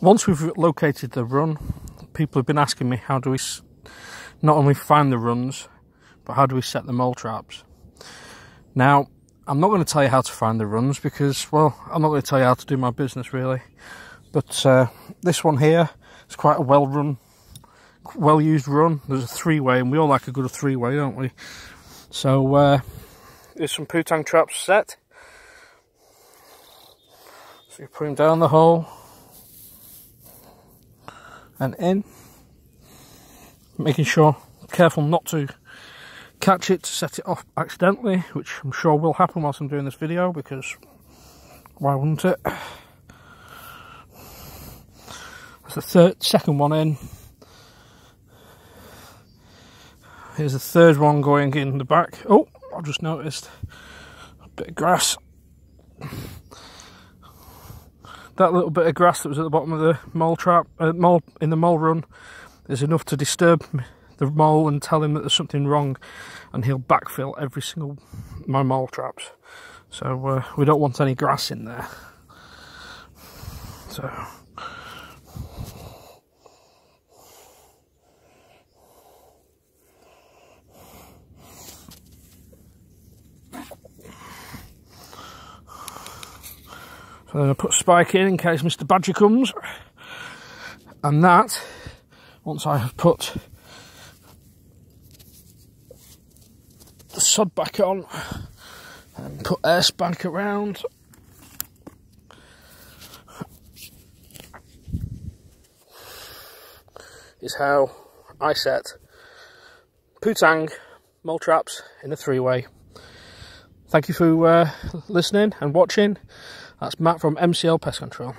Once we've located the run, people have been asking me how do we not only find the runs, but how do we set the mole traps? Now, I'm not going to tell you how to find the runs because, well, I'm not going to tell you how to do my business really. But uh, this one here is quite a well run, well used run. There's a three way, and we all like a good three way, don't we? So, uh, there's some Putange traps set. So you put them down the hole and in, making sure, careful not to catch it to set it off accidentally, which I'm sure will happen whilst I'm doing this video because why wouldn't it? that's the third, second one in. Here's the third one going in the back. Oh, I've just noticed a bit of grass. That little bit of grass that was at the bottom of the mole trap, uh, mole in the mole run, is enough to disturb the mole and tell him that there's something wrong, and he'll backfill every single my mole traps. So uh, we don't want any grass in there. So. So then I put spike in in case Mr. Badger comes. And that, once I have put the sod back on and put air spank around, is how I set Putange mole traps in a three-way. Thank you for uh, listening and watching. That's Matt from MCL Pest Control.